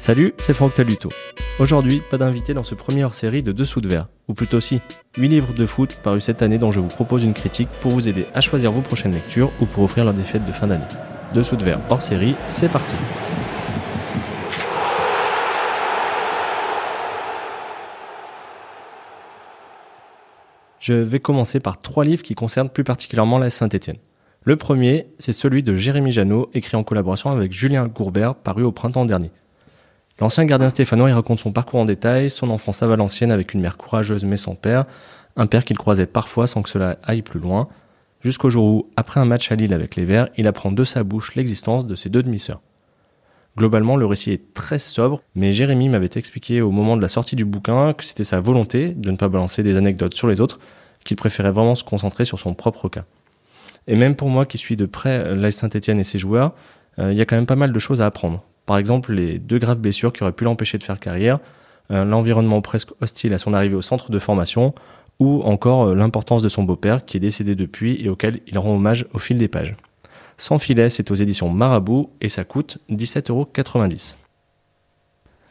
Salut, c'est Franck Taluto. Aujourd'hui, pas d'invité dans ce premier hors-série de Dessous de verre, ou plutôt si, 8 livres de foot parus cette année dont je vous propose une critique pour vous aider à choisir vos prochaines lectures ou pour offrir leur des fêtes de fin d'année. Dessous de verre hors-série, c'est parti. Je vais commencer par trois livres qui concernent plus particulièrement la Saint-Étienne. Le premier, c'est celui de Jérémy Janot, écrit en collaboration avec Julien Gourbert, paru au printemps dernier. L'ancien gardien stéphanois y raconte son parcours en détail, son enfance à Valenciennes avec une mère courageuse mais sans père, un père qu'il croisait parfois sans que cela aille plus loin, jusqu'au jour où, après un match à Lille avec les Verts, il apprend de sa bouche l'existence de ses deux demi-sœurs. Globalement, le récit est très sobre, mais Jérémy m'avait expliqué au moment de la sortie du bouquin que c'était sa volonté de ne pas balancer des anecdotes sur les autres, qu'il préférait vraiment se concentrer sur son propre cas. Et même pour moi qui suis de près l'AS Saint-Etienne et ses joueurs, euh, il y a quand même pas mal de choses à apprendre. Par exemple, les deux graves blessures qui auraient pu l'empêcher de faire carrière, euh, l'environnement presque hostile à son arrivée au centre de formation, ou encore euh, l'importance de son beau-père qui est décédé depuis et auquel il rend hommage au fil des pages. Sans filet, c'est aux éditions Marabout et ça coûte 17,90€.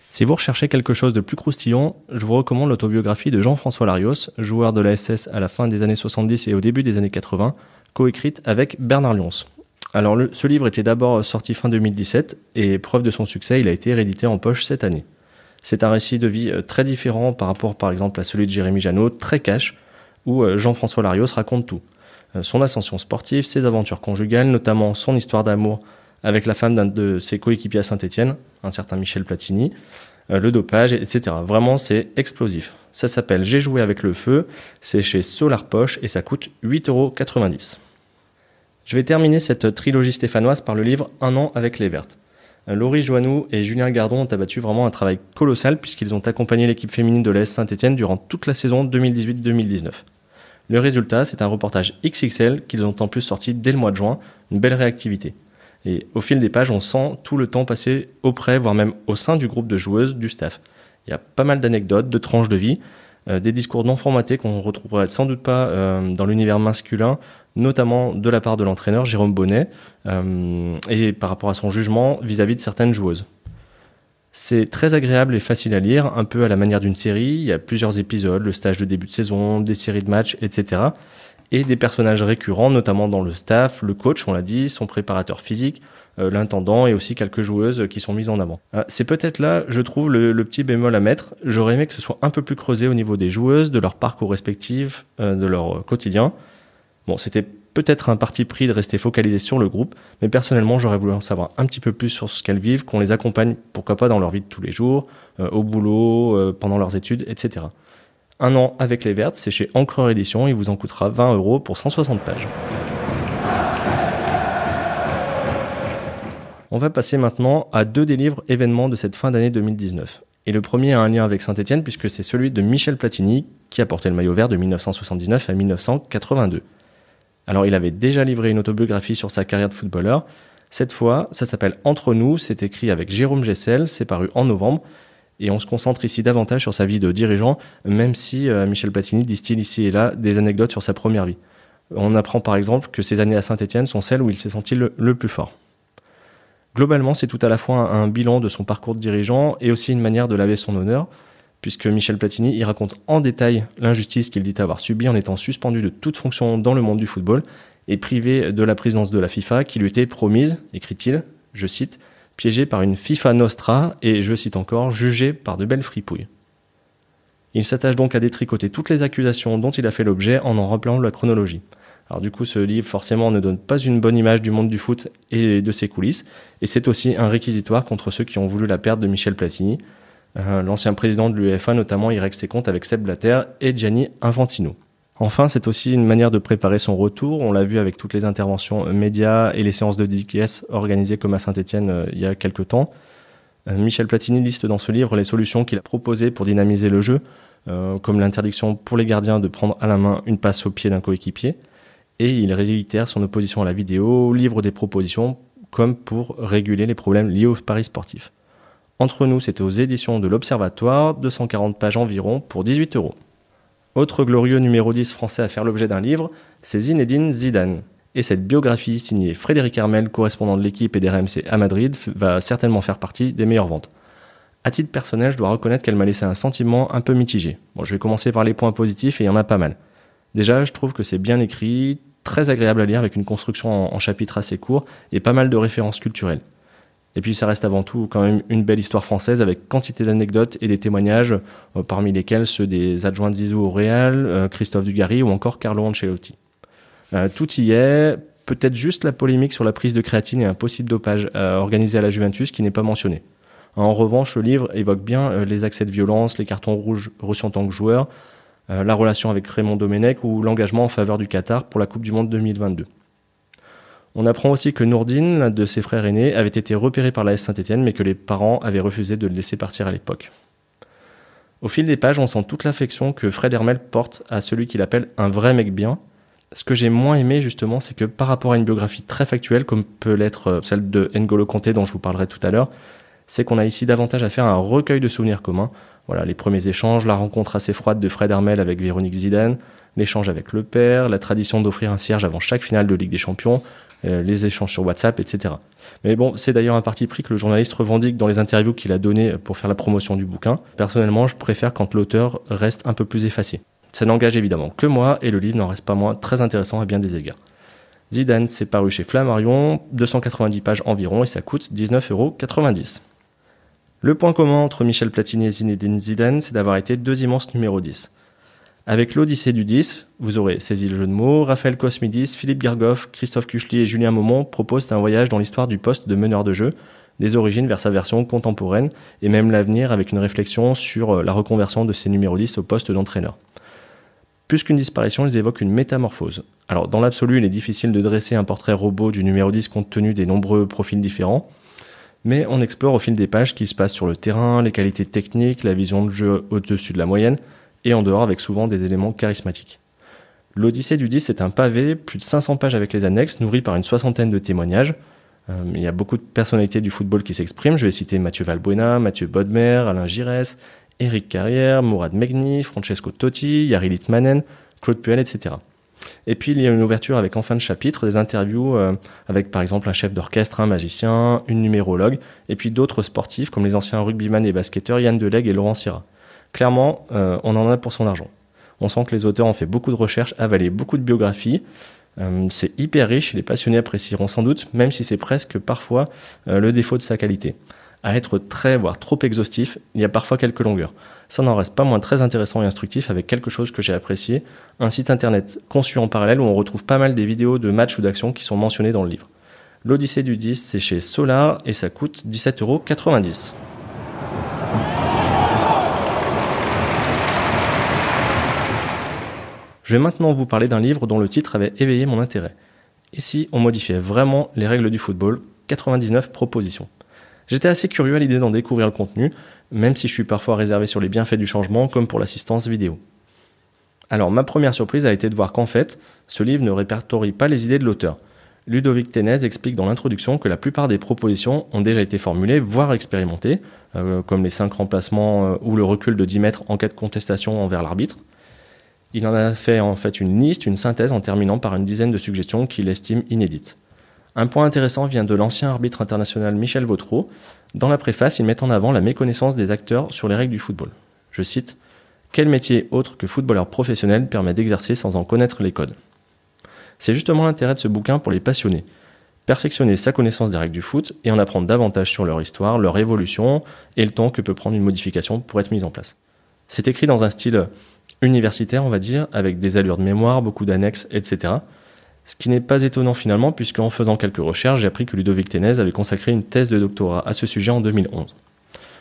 Si vous recherchez quelque chose de plus croustillant, je vous recommande l'autobiographie de Jean-François Larios, joueur de la SS à la fin des années 70 et au début des années 80, coécrite avec Bernard Lyons. Alors ce livre était d'abord sorti fin 2017 et preuve de son succès, il a été réédité en poche cette année. C'est un récit de vie euh, très différent par rapport par exemple à celui de Jérémy Janot, très cash, où euh, Jean-François Larios raconte tout. Euh, son ascension sportive, ses aventures conjugales, notamment son histoire d'amour avec la femme de ses coéquipiers à Saint-Etienne, un certain Michel Platini, le dopage, etc. Vraiment, c'est explosif. Ça s'appelle J'ai joué avec le feu, c'est chez Solar Poche et ça coûte 8,90€. Je vais terminer cette trilogie stéphanoise par le livre Un an avec les Vertes. Euh, Laurie Joannou et Julien Gardon ont abattu vraiment un travail colossal puisqu'ils ont accompagné l'équipe féminine de l'AS Saint-Etienne durant toute la saison 2018-2019. Le résultat, c'est un reportage XXL qu'ils ont en plus sorti dès le mois de juin, une belle réactivité. Et au fil des pages, on sent tout le temps passé auprès, voire même au sein du groupe de joueuses du staff. Il y a pas mal d'anecdotes, de tranches de vie, des discours non formatés qu'on retrouverait sans doute pas euh, dans l'univers masculin, notamment de la part de l'entraîneur Jérôme Bonnet, euh, et par rapport à son jugement vis-à-vis de certaines joueuses. C'est très agréable et facile à lire, un peu à la manière d'une série. Il y a plusieurs épisodes, le stage de début de saison, des séries de matchs, etc. Et des personnages récurrents, notamment dans le staff, le coach, on l'a dit, son préparateur physique, euh, l'intendant et aussi quelques joueuses qui sont mises en avant. Euh, c'est peut-être là, je trouve, le, petit bémol à mettre. J'aurais aimé que ce soit un peu plus creusé au niveau des joueuses, de leur parcours respectif, euh, de leur quotidien. Bon, c'était peut-être un parti pris de rester focalisé sur le groupe, mais personnellement, j'aurais voulu en savoir un petit peu plus sur ce qu'elles vivent, qu'on les accompagne, pourquoi pas dans leur vie de tous les jours, au boulot, pendant leurs études, etc. Un an avec les Vertes, c'est chez Encreur Édition, il vous en coûtera 20 euros pour 160 pages. On va passer maintenant à deux des livres événements de cette fin d'année 2019. Et le premier a un lien avec Saint-Etienne puisque c'est celui de Michel Platini qui a porté le maillot vert de 1979 à 1982. Alors il avait déjà livré une autobiographie sur sa carrière de footballeur. Cette fois, ça s'appelle Entre nous, c'est écrit avec Jérôme Gessel, c'est paru en novembre. Et on se concentre ici davantage sur sa vie de dirigeant, même si euh, Michel Platini distille ici et là des anecdotes sur sa première vie. On apprend par exemple que ses années à Saint-Etienne sont celles où il s'est senti le plus fort. Globalement, c'est tout à la fois un, bilan de son parcours de dirigeant et aussi une manière de laver son honneur, puisque Michel Platini y raconte en détail l'injustice qu'il dit avoir subie en étant suspendu de toute fonction dans le monde du football et privé de la présidence de la FIFA qui lui était promise, écrit-il, je cite, piégé par une FIFA Nostra et, je cite encore, jugé par de belles fripouilles. Il s'attache donc à détricoter toutes les accusations dont il a fait l'objet en en rappelant la chronologie. Alors du coup, ce livre forcément ne donne pas une bonne image du monde du foot et de ses coulisses, et c'est aussi un réquisitoire contre ceux qui ont voulu la perte de Michel Platini. Euh, l'ancien président de l'UEFA notamment y règle ses comptes avec Seb Blatter et Gianni Infantino. Enfin, c'est aussi une manière de préparer son retour. On l'a vu avec toutes les interventions médias et les séances de dédicace organisées comme à Saint-Etienne euh, il y a quelques temps. Euh, Michel Platini liste dans ce livre les solutions qu'il a proposées pour dynamiser le jeu, comme l'interdiction pour les gardiens de prendre à la main une passe au pied d'un coéquipier, et il réitère son opposition à la vidéo, livre des propositions comme pour réguler les problèmes liés au paris sportif. Entre nous, c'était aux éditions de l'Observatoire, 240 pages environ pour 18 euros. Autre glorieux numéro 10 français à faire l'objet d'un livre, c'est Zinedine Zidane. Et cette biographie signée Frédéric Hermel, correspondant de l'équipe et des RMC à Madrid, va certainement faire partie des meilleures ventes. À titre personnel, je dois reconnaître qu'elle m'a laissé un sentiment un peu mitigé. Bon, je vais commencer par les points positifs et il y en a pas mal. Déjà, je trouve que c'est bien écrit, très agréable à lire avec une construction en, chapitres assez courts et pas mal de références culturelles. Et puis ça reste avant tout quand même une belle histoire française avec quantité d'anecdotes et des témoignages, euh, parmi lesquels ceux des adjoints de Zizou au Real, euh, Christophe Dugarry ou encore Carlo Ancelotti. Euh, tout y est, peut-être juste la polémique sur la prise de créatine et un possible dopage organisé à la Juventus qui n'est pas mentionné. En revanche, le livre évoque bien les accès de violence, les cartons rouges reçus en tant que joueur, la relation avec Raymond Domenech ou l'engagement en faveur du Qatar pour la Coupe du Monde 2022. On apprend aussi que Nourdine, l'un de ses frères aînés, avait été repéré par la S Saint-Etienne, mais que les parents avaient refusé de le laisser partir à l'époque. Au fil des pages, on sent toute l'affection que Fred Hermel porte à celui qu'il appelle un vrai mec bien. Ce que j'ai moins aimé justement, c'est que par rapport à une biographie très factuelle, comme peut l'être euh, celle de N'Golo Conté dont je vous parlerai tout à l'heure, c'est qu'on a ici davantage à faire un recueil de souvenirs communs. Voilà, les premiers échanges, la rencontre assez froide de Fred Hermel avec Véronique Zidane, l'échange avec le père, la tradition d'offrir un cierge avant chaque finale de Ligue des Champions, euh, les échanges sur WhatsApp, etc. Mais bon, c'est d'ailleurs un parti pris que le journaliste revendique dans les interviews qu'il a données pour faire la promotion du bouquin. Personnellement, je préfère quand l'auteur reste un peu plus effacé. Ça n'engage évidemment que moi et le livre n'en reste pas moins très intéressant à bien des égards. Zidane, c'est paru chez Flammarion, 290 pages environ et ça coûte 19,90 euros. Le point commun entre Michel Platini et Zinedine Zidane, c'est d'avoir été deux immenses numéros 10. Avec l'Odyssée du 10, vous aurez saisi le jeu de mots, Raphaël Cosmidis, Philippe Gargoff, Christophe Kuchli et Julien Maumont proposent un voyage dans l'histoire du poste de meneur de jeu, des origines vers sa version contemporaine et même l'avenir avec une réflexion sur euh, la reconversion de ces numéros 10 au poste d'entraîneur. Plus qu'une disparition, ils évoquent une métamorphose. Alors, dans l'absolu, il est difficile de dresser un portrait robot du numéro 10 compte tenu des nombreux profils différents, mais on explore au fil des pages ce qui se passe sur le terrain, les qualités techniques, la vision de jeu au-dessus de la moyenne, et en dehors avec souvent des éléments charismatiques. L'Odyssée du 10 est un pavé, plus de 500 pages avec les annexes, nourri par une soixantaine de témoignages. Euh, il y a beaucoup de personnalités du football qui s'expriment. Je vais citer Mathieu Valbuena, Mathieu Bodmer, Alain Giresse, Eric Carrière, Mourad Megni, Francesco Totti, Yari Litmanen, Claude Puel, etc. Et puis il y a une ouverture avec en fin de chapitre des interviews euh, avec par exemple un chef d'orchestre, un magicien, une numérologue, et puis d'autres sportifs comme les anciens rugbyman et basketteurs Yann Delegue et Laurent Syrah. Clairement, euh, on en a pour son argent. On sent que les auteurs ont fait beaucoup de recherches, avalé beaucoup de biographies. Euh, c'est hyper riche, les passionnés apprécieront sans doute, même si c'est presque parfois le défaut de sa qualité. À être très, voire trop exhaustif, il y a parfois quelques longueurs. Ça n'en reste pas moins très intéressant et instructif avec quelque chose que j'ai apprécié, un site internet conçu en parallèle où on retrouve pas mal des vidéos de matchs ou d'actions qui sont mentionnées dans le livre. L'Odyssée du 10, c'est chez Solar et ça coûte 17,90 euros. Je vais maintenant vous parler d'un livre dont le titre avait éveillé mon intérêt. Ici, on modifiait vraiment les règles du football, 99 propositions. J'étais assez curieux à l'idée d'en découvrir le contenu, même si je suis parfois réservé sur les bienfaits du changement, comme pour l'assistance vidéo. Alors, ma première surprise a été de voir qu'en fait, ce livre ne répertorie pas les idées de l'auteur. Ludovic Ténez explique dans l'introduction que la plupart des propositions ont déjà été formulées, voire expérimentées, euh, comme les 5 remplacements euh, ou le recul de 10 mètres en cas de contestation envers l'arbitre. Il en a fait en fait une liste, une synthèse en terminant par une dizaine de suggestions qu'il estime inédites. Un point intéressant vient de l'ancien arbitre international Michel Vautreau. Dans la préface, il met en avant la méconnaissance des acteurs sur les règles du football. Je cite Quel métier autre que footballeur professionnel permet d'exercer sans en connaître les codes? C'est justement l'intérêt de ce bouquin pour les passionnés. Perfectionner sa connaissance des règles du foot et en apprendre davantage sur leur histoire, leur évolution et le temps que peut prendre une modification pour être mise en place. C'est écrit dans un style universitaire, on va dire, avec des allures de mémoire, beaucoup d'annexes, etc. Ce qui n'est pas étonnant finalement, puisqu'en faisant quelques recherches, j'ai appris que Ludovic Ténez avait consacré une thèse de doctorat à ce sujet en 2011.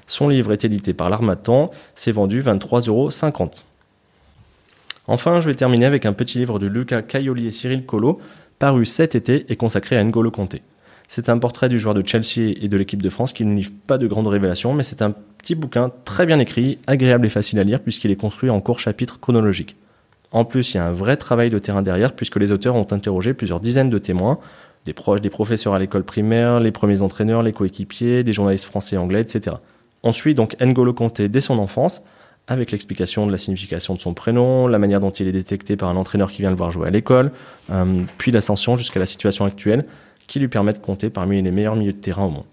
Son livre est édité par l'Armatan, s'est vendu 23,50 euros. Enfin, je vais terminer avec un petit livre de Lucas Caioli et Cyril Collot, paru cet été et consacré à N'Golo Conté. C'est un portrait du joueur de Chelsea et de l'équipe de France qui ne livre pas de grandes révélations, mais c'est un petit bouquin très bien écrit, agréable et facile à lire puisqu'il est construit en court chapitres chronologiques. En plus, il y a un vrai travail de terrain derrière puisque les auteurs ont interrogé plusieurs dizaines de témoins, des proches des professeurs à l'école primaire, les premiers entraîneurs, les coéquipiers, des journalistes français et anglais, etc. On suit donc N'Golo Kanté dès son enfance, avec l'explication de la signification de son prénom, la manière dont il est détecté par un entraîneur qui vient le voir jouer à l'école, euh, puis l'ascension jusqu'à la situation actuelle, qui lui permet de compter parmi les meilleurs milieux de terrain au monde.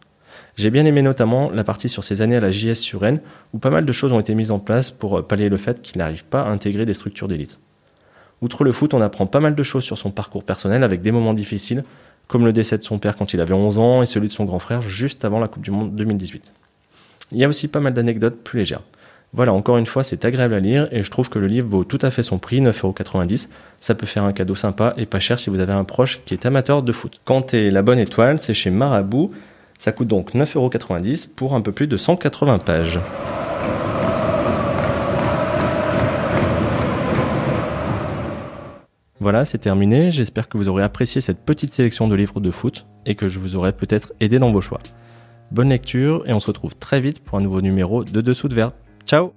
J'ai bien aimé notamment la partie sur ses années à la JS sur Rennes, où pas mal de choses ont été mises en place pour pallier le fait qu'il n'arrive pas à intégrer des structures d'élite. Outre le foot, on apprend pas mal de choses sur son parcours personnel avec des moments difficiles, comme le décès de son père quand il avait 11 ans et celui de son grand frère juste avant la Coupe du Monde 2018. Il y a aussi pas mal d'anecdotes plus légères. Voilà, encore une fois, c'est agréable à lire et je trouve que le livre vaut tout à fait son prix, 9,90€. Ça peut faire un cadeau sympa et pas cher si vous avez un proche qui est amateur de foot. Quand est la bonne étoile, c'est chez Marabout. Ça coûte donc 9,90€ pour un peu plus de 180 pages. Voilà, c'est terminé. J'espère que vous aurez apprécié cette petite sélection de livres de foot et que je vous aurai peut-être aidé dans vos choix. Bonne lecture et on se retrouve très vite pour un nouveau numéro de Dessous de Verre. Ciao